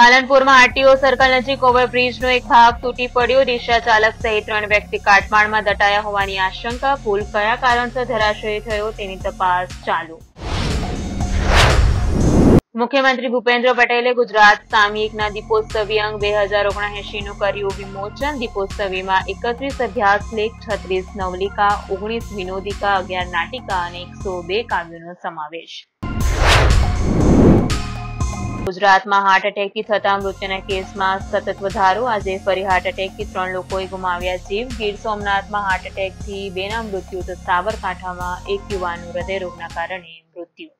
પાલનપુરમાં RTO circle નજીક ઓવરબ્રિજનો એક ભાગ તૂટી પડ્યો. રિક્ષા ચાલક સહિત ત્રણ વ્યક્તિ કાટમાળમાં દટાયા હોવાની આશંકા. પુલ કયા કારણસર ધરાશયી થયો તેની તપાસ ચાલુ. મુખ્યમંત્રી ભૂપેન્દ્ર પટેલે ગુજરાત સામયિકના દીપોત્સવી અંગ બે હજાર ઓગણએંશીનું કર્યું વિમોચન. દીપોત્સવીમાં એકત્રીસ અભ્યાસ લેખ, છત્રીસ નવલિકા, ઓગણીસ વિનોદિકા, અગિયાર નાટિકા અને એકસો બે કાવ્યોનો સમાવેશ. ગુજરાતમાં હાર્ટ એટેકથી થતા મૃત્યુના કેસમાં સતત વધારો. આજે ફરી હાર્ટ એટેકથી ત્રણ લોકોએ ગુમાવ્યા જીવ. ગીર સોમનાથમાં હાર્ટ એટેકથી બેના મૃત્યુ તો સાબરકાંઠામાં એક યુવાનનું હૃદયરોગના કારણે મૃત્યુ.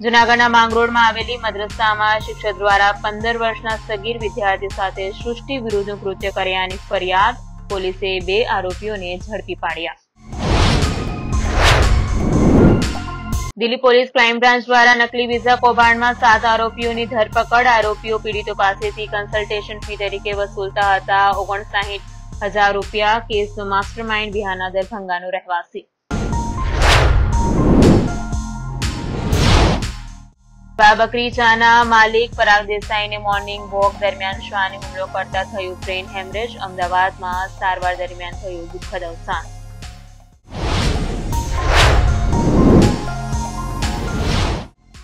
જૂનાગઢના માંગરોળમાં આવેલી મદ્રસામાં શિક્ષક દ્વારા પંદર વર્ષના સગીર વિદ્યાર્થી સાથે સૃષ્ટિ વિરુદ્ધનું કૃત્ય કર્યાની ફરિયાદ. પોલીસે બે આરોપીઓને ઝડપી પાડ્યા. દિલ્હી પોલીસ ક્રાઇમ બ્રાન્ચ દ્વારા નકલી વિઝા કૌભાંડમાં સાત આરોપીઓની ધરપકડ. આરોપીઓ પીડિતો પાસેથી કન્સલ્ટેશન ફી તરીકે વસૂલતા હતા. ઓગણસાહીઠ હજાર રૂપિયા કેસનો માસ્ટરમાઇન્ડ બિહારના દરભંગાનો રહેવાસી. બકરી ચાના માલિક પરાગ દેસાઈને મોર્નિંગ વોક દરમિયાન શ્વાને હુમલો કરતા થયું બ્રેન હેમરેજ. અમદાવાદમાં સારવાર દરમિયાન થયું દુઃખદ અવસાન.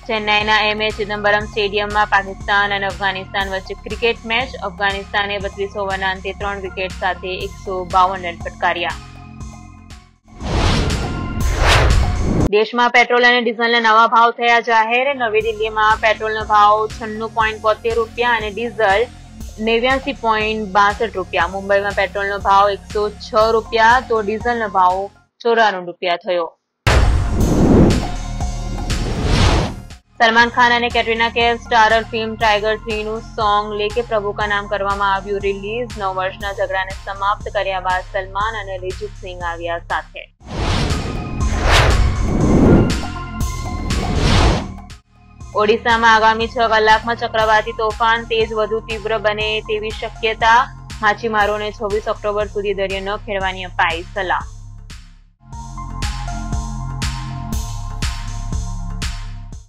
ચેન્નાઈના એમ એ ચિદમ્બરમ સ્ટેડિયમમાં પાકિસ્તાન અને અફઘાનિસ્તાન વચ્ચે ક્રિકેટ મેચ. અફઘાનિસ્તાને બત્રીસ ઓવરના અંતે ત્રણ વિકેટ સાથે એકસો બાવન રન ફટકાર્યા. દેશમાં પેટ્રોલ અને ડીઝલના નવા ભાવ થયા જાહેર. નવી દિલ્હીમાં પેટ્રોલનો ભાવ છન્નું પોઈન્ટ બોતેર રૂપિયા અને ડીઝલ નેવ્યાસી પોઈન્ટ બાસઠ રૂપિયા. મુંબઈમાં પેટ્રોલનો ભાવ એકસો છ રૂપિયા તો ડીઝલનો ભાવ ચોરાણું રૂપિયા થયો. સલમાન ખાન અને Katrina Kaif starrer film Tiger થ્રીનું song લેકે પ્રભુ કા નામ કરવામાં આવ્યું. રિલીઝ નવ વર્ષના ઝઘડાને સમાપ્ત કર્યા બાદ સલમાન અને રિજીત સિંહ આવ્યા સાથે. ઓડિશામાં આગામી છ કલાકમાં ચક્રવાતી તોફાન તેજ વધુ તીવ્ર બને તેવી શક્યતા. માછીમારોને છવ્વીસ ઓક્ટોબર સુધી દરિયો ન ખેડવાની અપાઈ સલાહ.